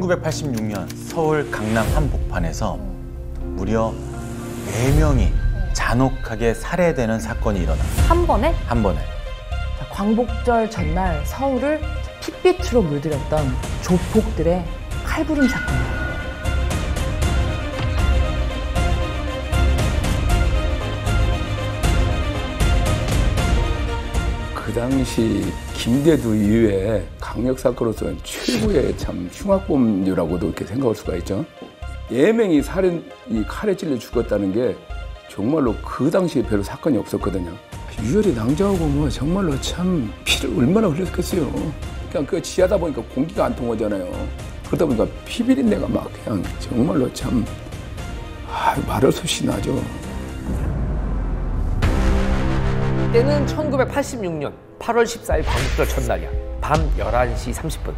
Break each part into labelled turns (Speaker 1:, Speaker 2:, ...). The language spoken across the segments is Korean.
Speaker 1: 1986년 서울 강남 한복판에서 무려 4명이 잔혹하게 살해되는 사건이 일어나
Speaker 2: 한 번에?
Speaker 1: 한 번에.
Speaker 2: 자, 광복절 전날 서울을 핏빛으로 물들였던 조폭들의 칼부림 사건입니다.
Speaker 3: 당시 김대두 이후에 강력 사건으로서는 최고의 참 흉악범죄라고도 이렇게 생각할 수가 있죠. 예명이 살인 이 칼에 찔려 죽었다는 게 정말로 그 당시에 별로 사건이 없었거든요. 유혈이 낭자하고 뭐 정말로 참 피를 얼마나 흘렸겠어요. 그냥 그 지하다 보니까 공기가 안 통하잖아요. 그러다 보니까 피 비린내가 막 그냥 정말로 참 아, 말할 수 없이 나죠.
Speaker 4: 때는 1986년 8월 14일 광복절 첫날이야. 밤 11시 30분.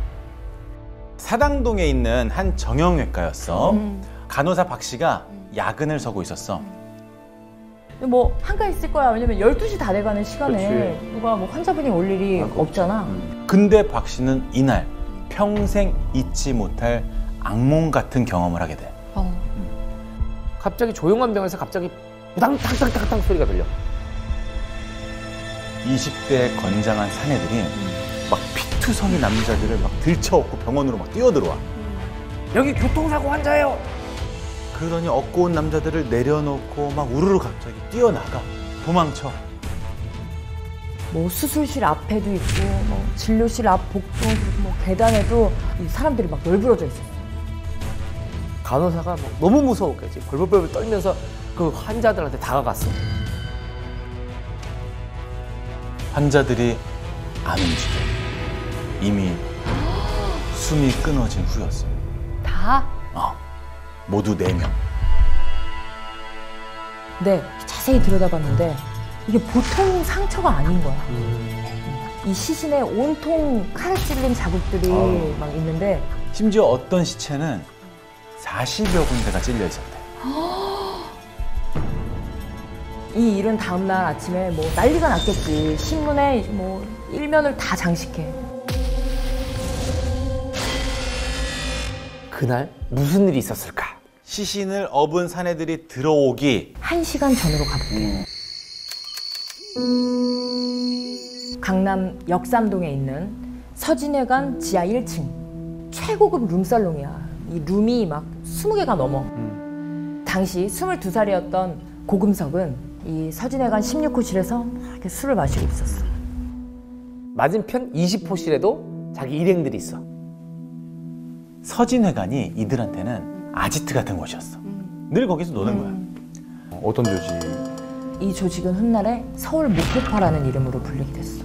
Speaker 1: 사당동에 있는 한 정형외과였어. 간호사 박 씨가 야근을 서고 있었어.
Speaker 2: 뭐 한가 있을 거야. 왜냐면 12시 다 돼가는 시간에 누가 뭐 환자분이 올 일이 없잖아.
Speaker 1: 근데 박 씨는 이날 평생 잊지 못할 악몽 같은 경험을 하게 돼.
Speaker 2: 어.
Speaker 4: 갑자기 조용한 병에서 갑자기 우당탕탕탕탕 소리가 들려.
Speaker 1: 20대 건장한 사내들이 막 피투성이 남자들을 막 들쳐업고 병원으로 막 뛰어들어와.
Speaker 4: 여기 교통사고 환자예요.
Speaker 1: 그러니 얻고 온 남자들을 내려놓고 막 우르르 갑자기 뛰어나가. 도망쳐.
Speaker 2: 뭐 수술실 앞에도 있고 뭐 진료실 앞 복도 뭐 계단에도 이 사람들이 막 널브러져 있었어.
Speaker 4: 간호사가 막 너무 무서웠겠지. 벌벌벌 떨면서 그 환자들한테 다가갔어.
Speaker 1: 환자들이 안 움직여. 이미 숨이 끊어진 후였어.
Speaker 2: 다?
Speaker 1: 어. 모두 네명
Speaker 2: 네, 자세히 들여다봤는데 이게 보통 상처가 아닌 거야. 이 시신에 온통 칼 찔린 자국들이 막 있는데
Speaker 1: 심지어 어떤 시체는 40여 군데가 찔려 있었대.
Speaker 2: 이 일은 다음날 아침에 뭐 난리가 났겠지. 신문에 뭐 일면을 다 장식해.
Speaker 4: 그날 무슨 일이 있었을까?
Speaker 1: 시신을 업은 사내들이 들어오기
Speaker 2: 한 시간 전으로 가볼게요. 강남 역삼동에 있는 서진회관 지하 1층. 최고급 룸살롱이야. 이 룸이 막 20개가 넘어. 당시 22살이었던 고금석은 이 서진회관 16호실에서 이렇게 술을 마시고 있었어.
Speaker 4: 맞은편 20호실에도 자기 일행들이 있어.
Speaker 1: 서진회관이 이들한테는 아지트 같은 곳이었어. 늘 거기서 노는 거야.
Speaker 5: 어떤 조직?
Speaker 2: 이 조직은 훗날에 서울 목포파라는 이름으로 불리게 됐어.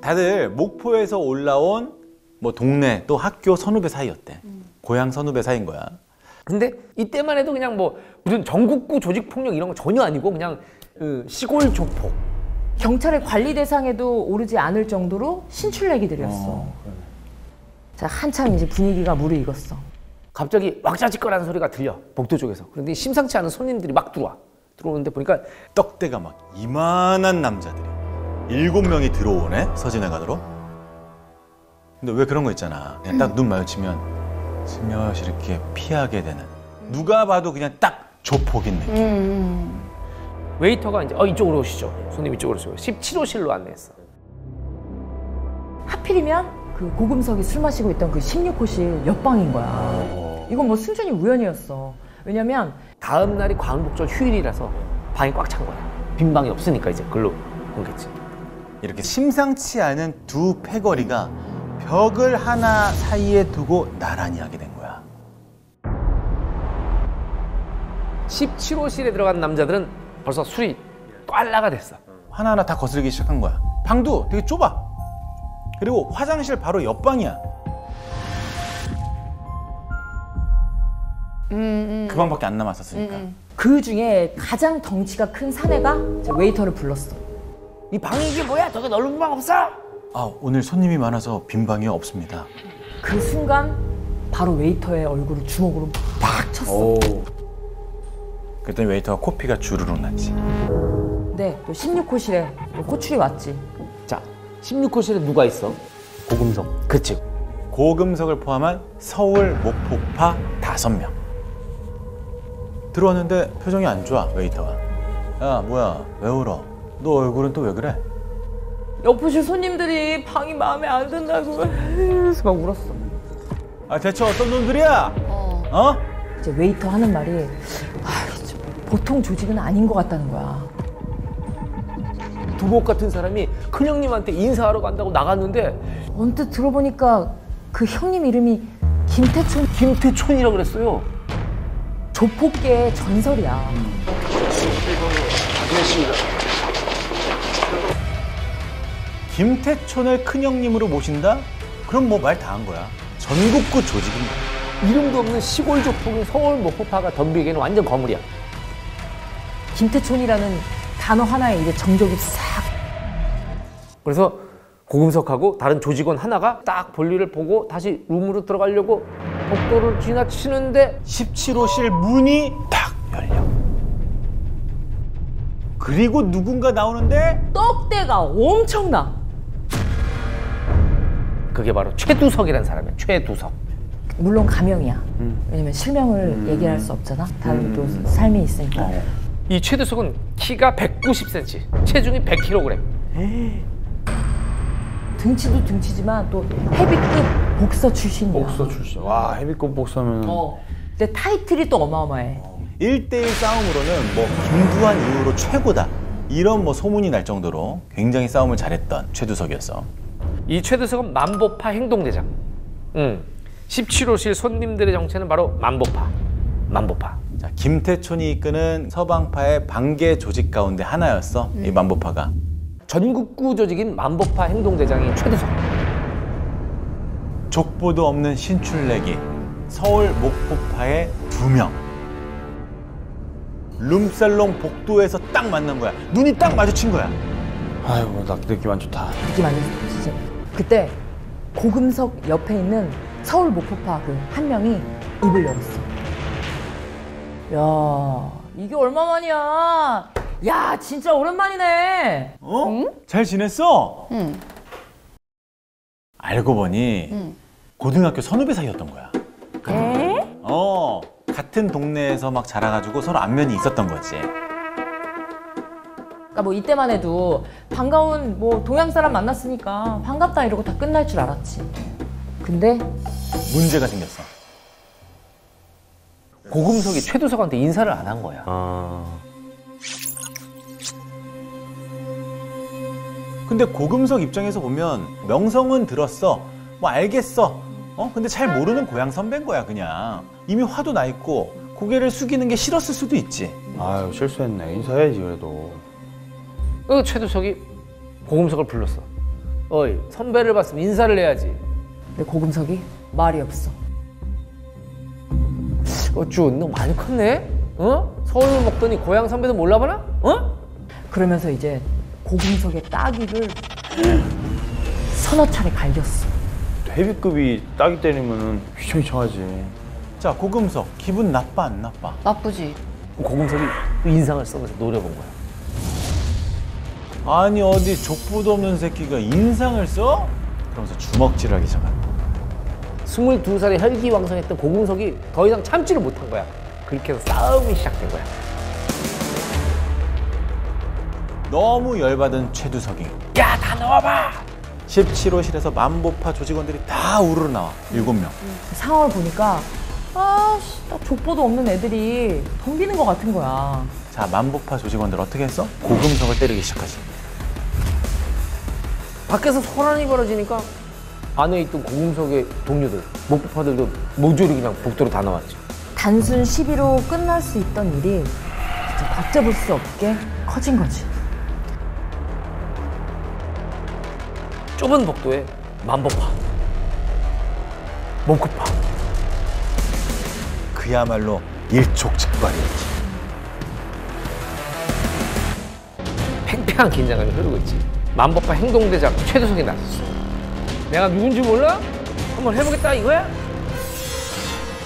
Speaker 1: 다들 목포에서 올라온 뭐 동네 또 학교 선후배 사이였대. 고향 선후배 사이인 거야.
Speaker 4: 근데 이때만 해도 그냥 뭐 무슨 전국구 조직 폭력 이런 거 전혀 아니고 그냥 그 시골 조폭.
Speaker 2: 경찰의 관리 대상에도 오르지 않을 정도로 신출내기들이었어. 자, 한참 이제 분위기가 무르익었어.
Speaker 4: 갑자기 왁자지껄하는 소리가 들려 복도 쪽에서. 그런데 심상치 않은 손님들이 막 들어와. 들어오는데 보니까
Speaker 1: 떡대가 막 이만한 남자들이 일곱 명이 들어오네 서진회관으로. 근데 왜 그런 거 있잖아. 그냥 딱 눈 마주치면 스며시 이렇게 피하게 되는. 누가 봐도 그냥 딱 조폭인 느낌.
Speaker 4: 웨이터가 이제 어 이쪽으로 오시죠. 손님 이쪽으로 오시고 17호실로 안내했어.
Speaker 2: 하필이면 그 고금석이 술 마시고 있던 그 16호실 옆방인 거야. 이건 뭐 순전히 우연이었어. 왜냐면
Speaker 4: 다음 날이 광복절 휴일이라서 방이 꽉 찬 거야. 빈 방이 없으니까 이제 글로 옮겼지.
Speaker 1: 이렇게 심상치 않은 두 패거리가 벽을 하나 사이에 두고 나란히 하게 된 거야.
Speaker 4: 17호실에 들어간 남자들은 벌써 술이 꽐라가 됐어.
Speaker 1: 하나하나 다 거슬리기 시작한 거야. 방도 되게 좁아. 그리고 화장실 바로 옆방이야. 그 방밖에 안 남았었으니까.
Speaker 2: 그 중에 가장 덩치가 큰 사내가 웨이터를 불렀어.
Speaker 4: 이 방이 이게 뭐야? 저기 넓은 방 없어?
Speaker 1: 아, 오늘 손님이 많아서 빈 방이 없습니다.
Speaker 2: 그 순간 바로 웨이터의 얼굴을 주먹으로 팍 쳤어.
Speaker 1: 그랬더니 웨이터가 코피가 주르륵 났지.
Speaker 2: 네, 또 16호실에 또 호출이 왔지.
Speaker 4: 자, 16호실에 누가 있어?
Speaker 5: 고금석.
Speaker 4: 그치.
Speaker 1: 고금석을 포함한 서울 목포파 다섯 명 들어왔는데 표정이 안 좋아 웨이터가 야 뭐야 왜 울어 너 얼굴은 또 왜 그래
Speaker 2: 옆으실 손님들이 방이 마음에 안 든다고 그래서 막 울었어.
Speaker 1: 아 대체 어떤 놈들이야 어?
Speaker 2: 이제 웨이터 하는 말이 아, 보통 조직은 아닌 것 같다는 거야.
Speaker 4: 두목 같은 사람이 큰 형님한테 인사하러 간다고 나갔는데
Speaker 2: 언뜻 들어보니까 그 형님 이름이 김태촌
Speaker 4: 김태촌이라고 그랬어요.
Speaker 2: 조폭계의 전설이야.
Speaker 1: 김태촌을 큰형님으로 모신다? 그럼 뭐 말 다 한 거야 전국구 조직인 거야
Speaker 4: 이름도 없는 시골 조폭인 서울 목포파가 덤비기에는 완전 거물이야.
Speaker 2: 김태촌이라는 단어 하나에 이제 정적이 싹
Speaker 4: 그래서 고금석하고 다른 조직원 하나가 딱 볼일을 보고 다시 룸으로 들어가려고 복도를 지나치는데
Speaker 1: 17호실 문이 탁 열려 그리고 누군가 나오는데
Speaker 2: 떡대가 엄청나.
Speaker 4: 그게 바로 최두석이라는 사람이야. 최두석.
Speaker 2: 물론 가명이야. 왜냐면 실명을 얘기할 수 없잖아. 다른 또 삶이 있으니까.
Speaker 4: 이 최두석은 키가 190cm, 체중이 100kg.
Speaker 2: 등치도 등치지만 또 헤비급 복서 출신이야.
Speaker 5: 출신. 와, 헤비급 복사면.
Speaker 2: 어. 근데 타이틀이 또 어마어마해.
Speaker 1: 1대1 싸움으로는 뭐 김두한 이후로 최고다 이런 뭐 소문이 날 정도로 굉장히 싸움을 잘했던 최두석이었어
Speaker 4: 이 최두석은 만보파 행동대장. 음. 17호실 손님들의 정체는 바로 만보파. 만보파.
Speaker 1: 자, 김태촌이 이끄는 서방파의 반개 조직 가운데 하나였어 이 만보파가
Speaker 4: 전국구 조직인 만보파 행동대장인 최두석.
Speaker 1: 족보도 없는 신출내기 서울 목포파의 두 명 룸살롱 복도에서 딱 만난 거야 눈이 딱 마주친 거야
Speaker 5: 아이고, 나 느낌 안 좋다.
Speaker 2: 느낌 안 좋지. 그때 고금석 옆에 있는 서울 목포파 그 한 명이 입을 열었어. 야, 이게 얼마만이야? 야, 진짜 오랜만이네.
Speaker 1: 어? 잘 지냈어? 알고 보니 고등학교 선후배 사이였던 거야
Speaker 2: 에?
Speaker 1: 어 같은 동네에서 막 자라가지고 서로 안면이 있었던 거지
Speaker 2: 그러니까 뭐 이때만 해도 반가운 뭐 동양 사람 만났으니까 반갑다 이러고 다 끝날 줄 알았지. 근데
Speaker 1: 문제가 생겼어
Speaker 4: 고금석이 최두석한테 인사를 안 한 거야.
Speaker 5: 아.
Speaker 1: 근데 고금석 입장에서 보면 명성은 들었어. 뭐 알겠어. 어? 근데 잘 모르는 고향 선배인 거야, 그냥. 이미 화도 나 있고 고개를 숙이는 게 싫었을 수도 있지.
Speaker 5: 아유, 실수했네. 인사해야지, 그래도.
Speaker 4: 그 최두석이 고금석을 불렀어. 어이, 선배를 봤으면 인사를 해야지.
Speaker 2: 근데 고금석이 말이 없어.
Speaker 4: 어쭈, 너 많이 컸네? 어? 서울 먹더니 고향 선배도 몰라보나? 어?
Speaker 2: 그러면서 이제 고금석의 따귀를 서너 차례 갈겼어.
Speaker 5: 헤비급이 딱이 때리면은 휘청휘청하지.
Speaker 1: 자, 고금석 기분 나빠 안 나빠?
Speaker 6: 나쁘지.
Speaker 4: 고금석이 또 인상을 써면서 노려본 거야.
Speaker 1: 아니 어디 족보도 없는 새끼가 인상을 써? 그러면서 주먹질 하기 시작한다.
Speaker 4: 22살에 혈기왕성했던 고금석이 더 이상 참지를 못한 거야. 그렇게 해서 싸움이 시작된 거야.
Speaker 1: 너무 열받은 최두석이
Speaker 4: 야, 다 넣어봐!
Speaker 1: 17호실에서 만보파 조직원들이 다 우르르 나와. 일곱 명.
Speaker 2: 상황을 보니까 아씨, 딱 족보도 없는 애들이 덤비는 것 같은 거야.
Speaker 1: 자, 만보파 조직원들 어떻게 했어? 고금석을 때리기 시작하지.
Speaker 4: 밖에서 소란이 벌어지니까 안에 있던 고금석의 동료들, 목포파들도 모조리 그냥 복도로 다 나왔지.
Speaker 2: 단순 시비로 끝날 수 있던 일이 이제 걷잡을 수 없게 커진 거지.
Speaker 4: 좁은 복도에 만보파, 목포파,
Speaker 1: 그야말로 일촉즉발이었지.
Speaker 4: 팽팽한 긴장감이 흐르고 있지. 만법파 행동대장 최두석이 나섰어. 내가 누군지 몰라? 한번 해보겠다 이거야?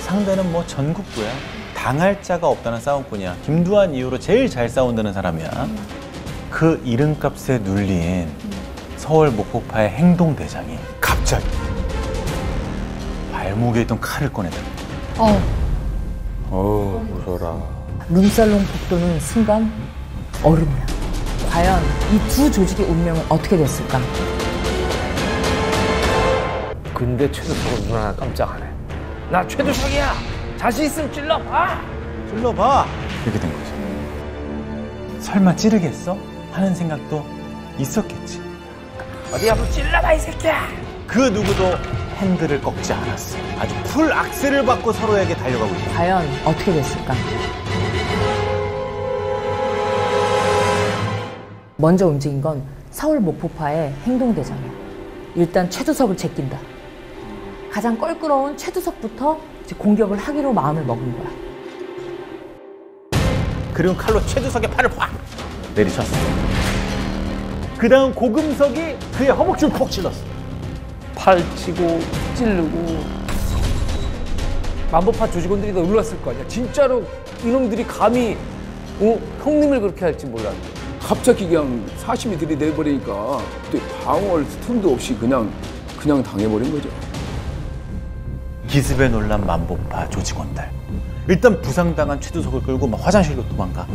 Speaker 1: 상대는 뭐 전국구야. 당할 자가 없다는 싸움꾼이야. 김두한 이후로 제일 잘 싸운다는 사람이야. 그 이름값에 눌린 서울 목포파의 행동대장이 갑자기 발목에 있던 칼을 꺼내다
Speaker 2: 어,
Speaker 5: 어우 무서워라.
Speaker 2: 룸살롱 복도는 순간 얼음이야. 과연 이 두 조직의 운명은 어떻게 됐을까?
Speaker 4: 근데 최두석은 눈 하나 깜짝 안 해. 나 최두석이야. 자신 있으면 찔러봐.
Speaker 1: 찔러봐 이렇게 된 거죠 설마 찌르겠어? 하는 생각도 있었겠지
Speaker 4: 어디 한번 찔러봐 이 새끼야.
Speaker 1: 그 누구도 핸들을 꺾지 않았어 아주 풀 악셀을 받고 서로에게 달려가고 있다
Speaker 2: 과연 어떻게 됐을까? 먼저 움직인 건 서울 목포파의 행동대장이야. 일단 최두석을 제낀다. 가장 껄끄러운 최두석부터 공격을 하기로 마음을 먹은 거야.
Speaker 1: 그리고 칼로 최두석의 팔을 팍 내리쳤어 그 다음 고금석이 그의 허벅지를 콕 찔렀어
Speaker 4: 팔 치고 찌르고 만보파 조직원들이 더 놀랐을 거 아니야. 진짜로 이놈들이 감히 어? 형님을 그렇게 할지 몰랐는데.
Speaker 3: 갑자기 그냥 사심이 들이대버리니까 방어할 틈도 없이 그냥 그냥 당해버린 거죠.
Speaker 1: 기습에 놀란 만보파 조직원들. 일단 부상당한 최두석을 끌고 막 화장실로 도망가.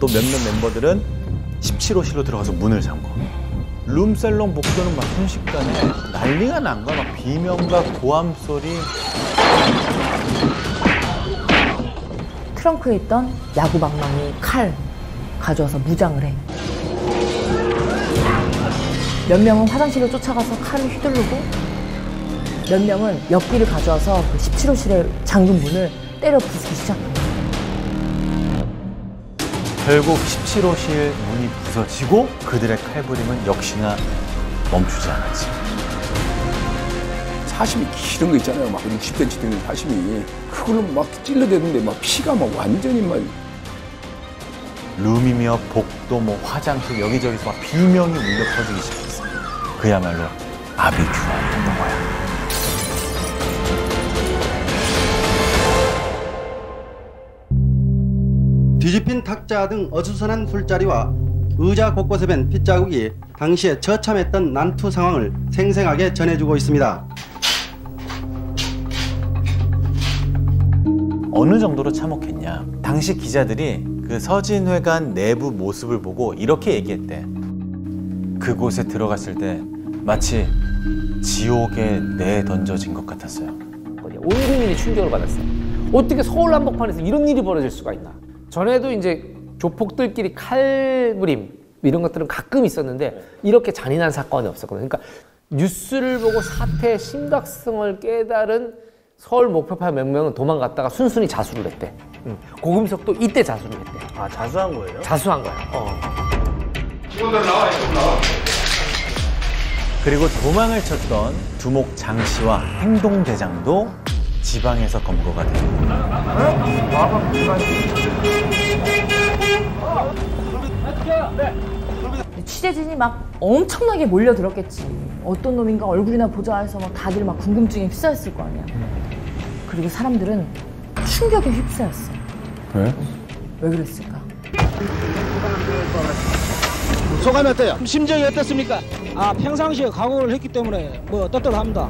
Speaker 1: 또 몇몇 멤버들은 17호실로 들어가서 문을 잠궈. 룸살롱 복도는 막 순식간에 난리가 난 거야. 막 비명과 고함 소리.
Speaker 2: 트렁크에 있던 야구 방망이 칼 가져와서 무장을 해. 몇 명은 화장실로 쫓아가서 칼을 휘두르고 몇 명은 엽기를 가져와서 그 17호실의 잠근 문을 때려 부수기 시작해.
Speaker 1: 결국 17호실 문이 부서지고 그들의 칼부림은 역시나 멈추지 않았지.
Speaker 3: 사심이 길은 거 있잖아요. 막 60cm 되는 사심이 그걸로 막 찔러대는데 막 피가 막 완전히 막
Speaker 1: 룸이며 복도, 뭐 화장실 여기저기서 막 비명이 울려 퍼지기 시작했어. 그야말로 아비규환이었던 거야.
Speaker 6: 뒤집힌 탁자 등 어수선한 술자리와 의자 곳곳에 밴 핏자국이 당시에 처참했던 난투 상황을 생생하게 전해주고 있습니다.
Speaker 1: 어느 정도로 참혹했냐. 당시 기자들이 그 서진회관 내부 모습을 보고 이렇게 얘기했대. 그곳에 들어갔을 때 마치 지옥에 내 던져진 것 같았어요.
Speaker 4: 온 국민이 충격을 받았어요. 어떻게 서울 한복판에서 이런 일이 벌어질 수가 있나? 전에도 이제 조폭들끼리 칼부림 이런 것들은 가끔 있었는데 이렇게 잔인한 사건이 없었거든요. 그러니까 뉴스를 보고 사태의 심각성을 깨달은 서울 목표파 몇 명은 도망갔다가 순순히 자수를 했대. 응. 고금석도 이때 자수를 했대.
Speaker 1: 아, 자수한 거예요?
Speaker 4: 자수한 거야. 어.
Speaker 1: 그리고 도망을 쳤던 두목 장 씨와 행동 대장도 지방에서 검거가 됩니다.
Speaker 2: 취재진이 막 엄청나게 몰려들었겠지. 어떤 놈인가 얼굴이나 보자 해서 막 다들 막 궁금증에 휩싸였을 거 아니야. 그리고 사람들은 충격에 휩싸였어.
Speaker 5: 왜?
Speaker 2: 왜 그랬을까?
Speaker 7: 소감이 어때요? 심정이 어떻습니까? 아 평상시에 각오를 했기 때문에 뭐 떳떳합니다.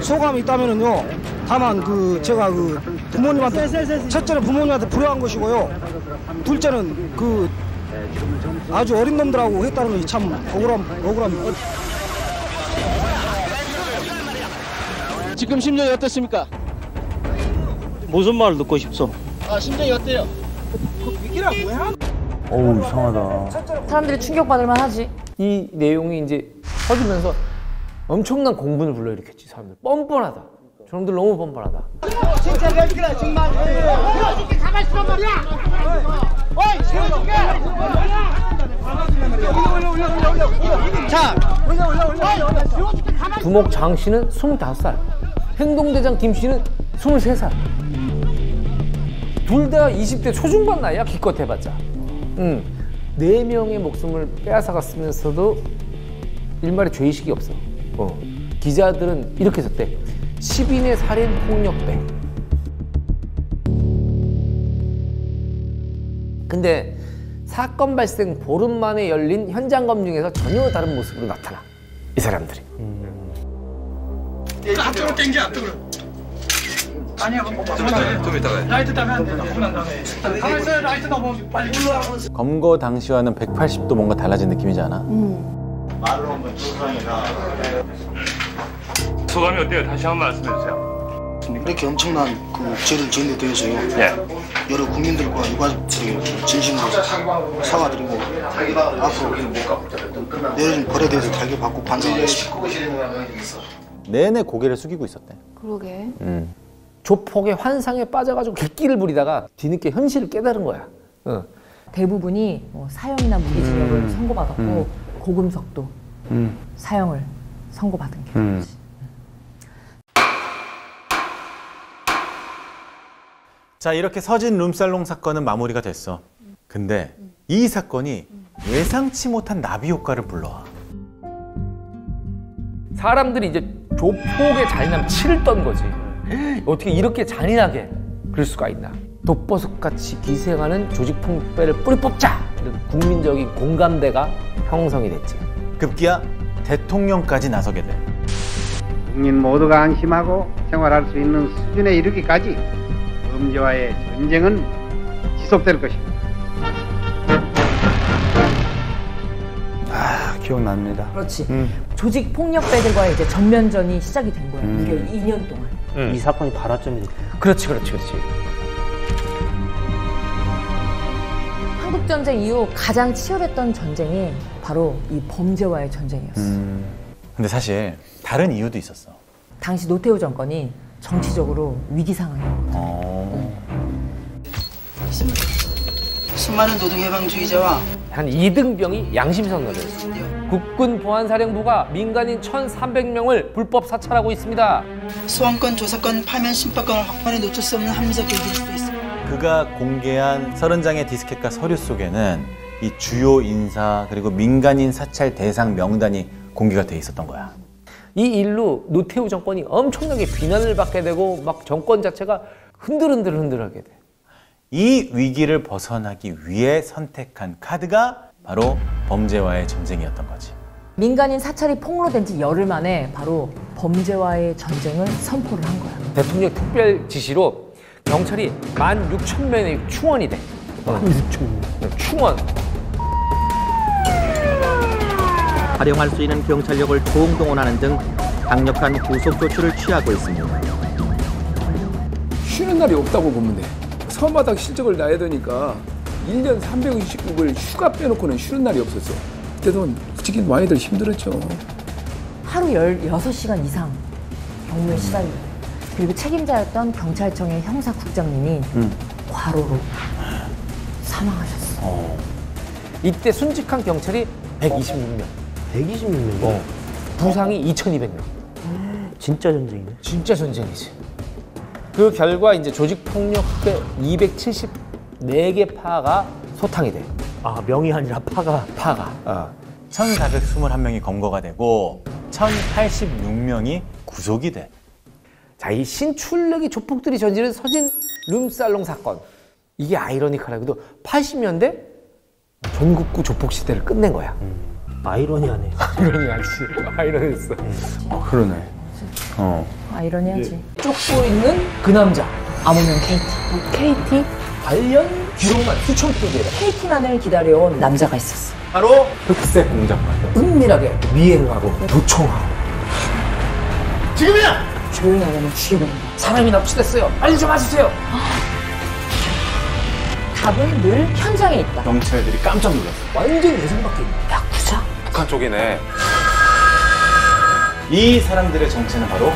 Speaker 7: 소감이 있다면은요. 다만 그 제가 그 부모님한테 첫째는 부모님한테 불효한 것이고요. 둘째는 그 아주 어린 놈들하고 했다는 것이 참 억울함 억울합니다. 지금 심정이 어떻습니까? 무슨 말을 듣고 싶소? 아 심정이 어때요? 그 위기라 뭐야?
Speaker 5: 어우 이상하다.
Speaker 2: 사람들이 충격받을 만하지.
Speaker 4: 이 내용이 이제 퍼지면서 엄청난 공분을 불러일으켰지 사람들. 뻔뻔하다. 저놈들 너무 뻔뻔하다. 두목 장 씨는 25살, 행동대장 김 씨는 23살. 둘 다 20대 초중반 나이야, 기껏 해봤자. 응. 네 명의 목숨을 빼앗아 갔으면서도 일말의 죄의식이 없어. 어. 기자들은 이렇게 썼대. 10인의 살인 폭력배. 근데 사건 발생 보름 만에 열린 현장 검증에서 전혀 다른 모습으로 나타나. 이 사람들이.
Speaker 8: 앞쪽으로 당겨 앞쪽으로 아니야 좀 이따가 라이트 따면 안 돼. 있어요 라이트 너무 빨리 올라와
Speaker 1: 검거 당시와는 180도 뭔가 달라진 느낌이지 않아?
Speaker 9: 소감이 어때요? 다시 한 번 말씀해 주세요.
Speaker 10: 이렇게 엄청난 그 죄를 지은 데 대해서요. 여러 국민들과 유가족들에게 진심으로 사과드리고 앞으로 내려진 벌에 대해서 달게 받고 반성하겠습니다.
Speaker 1: 내내 고개를 숙이고 있었대.
Speaker 11: 그러게.
Speaker 1: 음.
Speaker 4: 조폭의 환상에 빠져가지고 객기를 부리다가 뒤늦게 현실을 깨달은 거야. 어.
Speaker 2: 대부분이 뭐 사형이나 무기징역을 선고받았고 고금속도 사형을 선고받은 게
Speaker 5: 음.
Speaker 1: 자 이렇게 서진 룸살롱 사건은 마무리가 됐어. 근데 이 사건이 예상치 못한 나비 효과를 불러와.
Speaker 4: 사람들이 이제 조폭의 잔인함 치를 떤 거지. 어떻게 이렇게 잔인하게 그럴 수가 있나. 독버섯같이 기생하는 조직 폭배를 뿌리 뽑자! 이런 국민적인 공감대가 형성이 됐지.
Speaker 1: 급기야 대통령까지 나서게 돼.
Speaker 12: 국민 모두가 안심하고 생활할 수 있는 수준에 이르기까지 범죄와의 전쟁은 지속될 것입니다.
Speaker 5: 기억납니다.
Speaker 2: 그렇지.
Speaker 5: 음.
Speaker 2: 조직 폭력배들과의 이제 전면전이 시작이 된 거야.
Speaker 5: 음.
Speaker 2: 이게 2년 동안.
Speaker 5: 이 사건이 발화점이 됐
Speaker 4: 그렇지, 그렇지, 그렇지.
Speaker 2: 한국 전쟁 이후 가장 치열했던 전쟁이 바로 이 범죄와의 전쟁이었어.
Speaker 1: 음. 근데 사실 다른 이유도 있었어.
Speaker 2: 당시 노태우 정권이 정치적으로 위기 상황이었거든.
Speaker 1: 어.
Speaker 10: 수많은 노동 해방주의자와
Speaker 4: 한 이등병이 양심선언을 했어. 국군 보안사령부가 민간인 1,300명을 불법 사찰하고 있습니다.
Speaker 10: 소환권, 조사권, 파면, 심파권을 확보해 놓칠 수 없는 합리적 계기일 수도 있습니다.
Speaker 1: 그가 공개한 30장의 디스켓과 서류 속에는 이 주요 인사 그리고 민간인 사찰 대상 명단이 공개가 돼 있었던 거야.
Speaker 4: 이 일로 노태우 정권이 엄청나게 비난을 받게 되고 막 정권 자체가 흔들흔들 흔들하게 돼.
Speaker 1: 이 위기를 벗어나기 위해 선택한 카드가 바로 범죄와의 전쟁이었던 거지.
Speaker 2: 민간인 사찰이 폭로된 지 열흘 만에 바로 범죄와의 전쟁을 선포를 한 거야.
Speaker 4: 대통령 특별 지시로 경찰이 16,000명의 충원이 돼. 16,000명. 충원.
Speaker 13: 활용할 수 있는 경찰력을 총동원하는 등 강력한 구속 조치를 취하고 있습니다.
Speaker 3: 쉬는 날이 없다고 보면 돼. 서마다 실적을 놔야 되니까 1년 360일 휴가 빼놓고는 쉬는 날이 없었어. 그때도 솔직히 많이들 힘들었죠.
Speaker 2: 하루 16시간 이상 경무에 음. 시달려요. 그리고 책임자였던 경찰청의 형사국장님이 음. 과로로 사망하셨어요. 어.
Speaker 4: 이때 순직한 경찰이 126명.
Speaker 5: 126명.
Speaker 4: 어. 어. 부상이 2,200명. 음.
Speaker 5: 진짜 전쟁이네.
Speaker 4: 진짜 전쟁이지. 그 결과 이제 조직폭력 때 270. 네 개 파가 소탕이 돼.
Speaker 5: 아 명이 아니라 파가
Speaker 4: 파가. 아.
Speaker 1: 어. 1,421명이 검거가 되고 1,086명이 구속이 돼.
Speaker 4: 자, 이 신출내기 조폭들이 저지른 서진 룸살롱 사건. 이게 아이러니컬하게도 80년대 전국구 조폭 시대를 끝낸 거야. 음.
Speaker 5: 아이러니하네.
Speaker 4: 아이러니하지. 아이러니했어.
Speaker 5: 어, 그러네. 어.
Speaker 2: 아이러니하지. 네.
Speaker 4: 쫓고 있는 그 남자.
Speaker 2: 암호명 KT. KT?
Speaker 4: 관련 기록만 수천 표기에
Speaker 2: KT만을 기다려온 남자가 있었어.
Speaker 4: 바로 흑색 공작만 은밀하게 미행하고 도청하고
Speaker 8: 지금이야
Speaker 2: 조용히 안 하면 죽여버린다.
Speaker 4: 사람이 납치됐어요. 빨리 좀 와주세요.
Speaker 2: 답은 늘 현장에 있다.
Speaker 1: 경찰들이 깜짝 놀랐어.
Speaker 4: 완전 예상 밖에 있는
Speaker 2: 야구자?
Speaker 9: 북한 쪽이네.
Speaker 1: 이 사람들의 정체는 바로